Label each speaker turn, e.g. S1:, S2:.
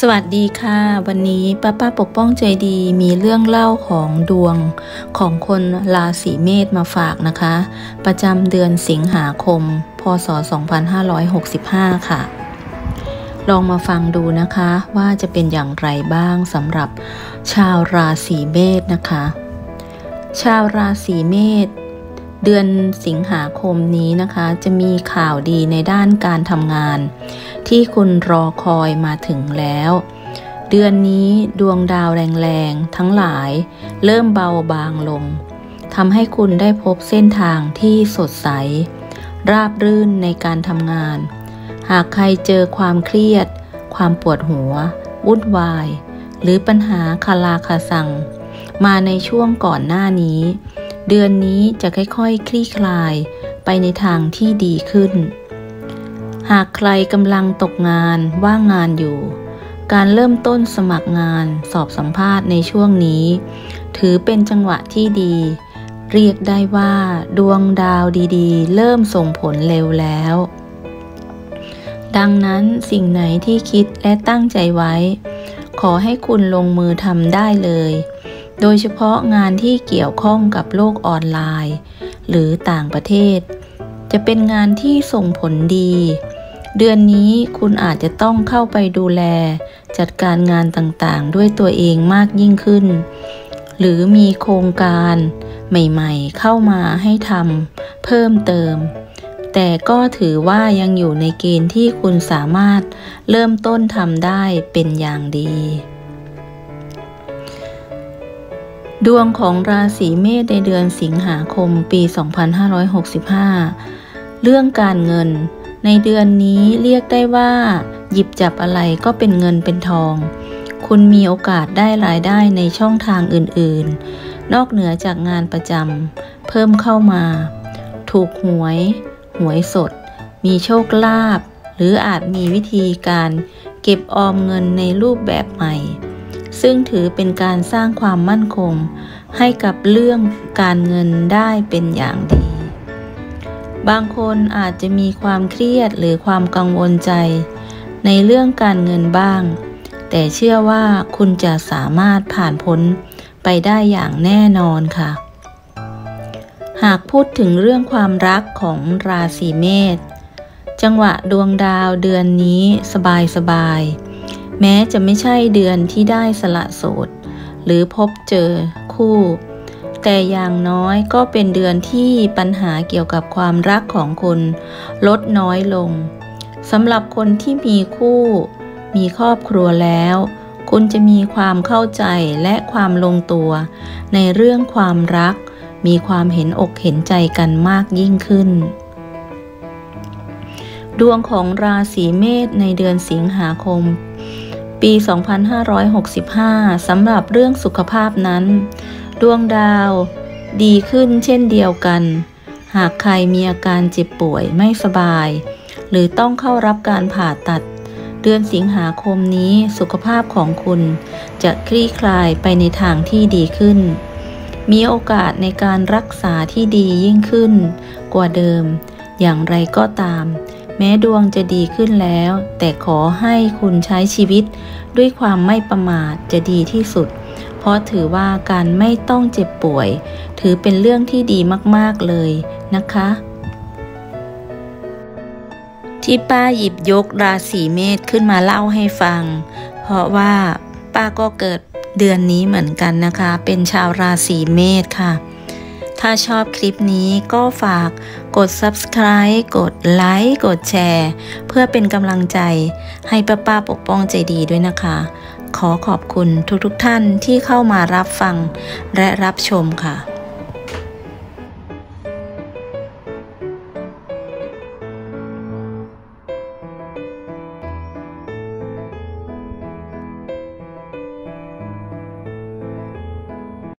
S1: สวัสดีค่ะ วันนี้ป้าป้าปกป้องใจดีมีเรื่องเล่าของดวงของคนราศีเมษมาฝากนะคะ ประจำเดือนสิงหาคม พศ 2565 ค่ะ ลองมาฟังดูนะคะว่าจะเป็นอย่างไรบ้างสำหรับชาวราศีเมษนะคะ ชาวราศีเมษเดือนสิงหาคมนี้นะคะ จะมีข่าวดีในด้านการทำงาน ที่คุณรอคอยมาถึงแล้ว เดือนนี้ดวงดาวแรงๆ ทั้งหลาย เริ่มเบาบางลงทำให้คุณได้พบเส้นทางที่สดใส ราบรื่นในการทำงาน หากใครเจอความเครียด ความปวดหัว วุ่นวาย หรือปัญหาคาลาคาสัง มาในช่วงก่อนหน้านี้ เดือนนี้จะค่อยๆ คลี่คลายไปในทางที่ดีขึ้น หากใครกำลังตกงานว่างงานอยู่ การเริ่มต้นสมัครงานสอบสัมภาษณ์ในช่วงนี้ ถือเป็นจังหวะที่ดี เรียกได้ว่า ดวงดาวดีๆ เริ่มส่งผลเร็วแล้ว ดังนั้นสิ่งไหนที่คิดและตั้งใจไว้ ขอให้คุณลงมือทำได้เลย โดยเฉพาะงานที่เกี่ยวข้องกับโลกออนไลน์ หรือต่างประเทศ จะเป็นงานที่ส่งผลดี เดือนนี้คุณอาจจะต้องเข้าไปดูแล จัดการงานต่างๆ ด้วยตัวเองมากยิ่งขึ้น หรือมีโครงการใหม่ๆ เข้ามาให้ทำเพิ่มเติม แต่ก็ถือว่ายังอยู่ในเกณฑ์ที่คุณสามารถเริ่มต้นทำได้เป็นอย่างดี ดวงของราศีเมษในเดือนสิงหาคมปี 2565 เรื่องการเงิน ในเดือนนี้เรียกได้ว่า หยิบจับอะไรก็เป็นเงินเป็นทอง คุณมีโอกาสได้รายได้ในช่องทางอื่นๆ นอกเหนือจากงานประจำเพิ่มเข้ามา ถูกหวย หวยสด มีโชคลาภหรืออาจมีวิธีการเก็บออมเงินในรูปแบบใหม่ ซึ่งถือเป็นการสร้างความมั่นคง ให้กับเรื่องการเงินได้เป็นอย่างดี บางคนอาจจะมีความเครียดหรือความกังวลใจ ในเรื่องการเงินบ้าง แต่เชื่อว่าคุณจะสามารถผ่านพ้นไปได้อย่างแน่นอนค่ะ หากพูดถึงเรื่องความรักของราศีเมษจังหวะดวงดาวเดือนนี้สบายสบาย แม้จะไม่ใช่เดือนที่ได้สละโสด หรือพบเจอคู่ แต่อย่างน้อยก็เป็นเดือนที่ปัญหาเกี่ยวกับความรักของคุณลดน้อยลงสำหรับคนที่มีคู่ มีครอบครัวแล้ว คุณจะมีความเข้าใจและความลงตัว ในเรื่องความรัก มีความเห็นอกเห็นใจกันมากยิ่งขึ้น ดวงของราศีเมษในเดือนสิงหาคม ปี 2565 สำหรับเรื่องสุขภาพนั้น ดวงดาว ดีขึ้นเช่นเดียวกัน หากใครมีอาการเจ็บป่วยไม่สบาย หรือต้องเข้ารับการผ่าตัด เดือนสิงหาคมนี้สุขภาพของคุณ จะคลี่คลายไปในทางที่ดีขึ้น มีโอกาสในการรักษาที่ดียิ่งขึ้น กว่าเดิม อย่างไรก็ตาม แม้ดวงจะดีขึ้นแล้ว แต่ขอให้คุณใช้ชีวิตด้วยความไม่ประมาทจะดีที่สุด เพราะถือว่าการไม่ต้องเจ็บป่วย ถือเป็นเรื่องที่ดีมากๆเลยนะคะ ที่ป้าหยิบยกราศีเมษขึ้นมาเล่าให้ฟัง เพราะว่าป้าก็เกิดเดือนนี้เหมือนกันนะคะ เป็นชาวราศีเมษค่ะ ถ้าชอบคลิปนี้ก็ฝากกด subscribe กดไลค์ กดแชร์ เพื่อเป็นกำลังใจให้ป้าป้าปกป้องใจดีด้วยนะคะ ขอขอบคุณทุกๆทท่านที่เข้ามารับฟังและรับชมค่ะ